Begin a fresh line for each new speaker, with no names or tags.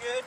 good.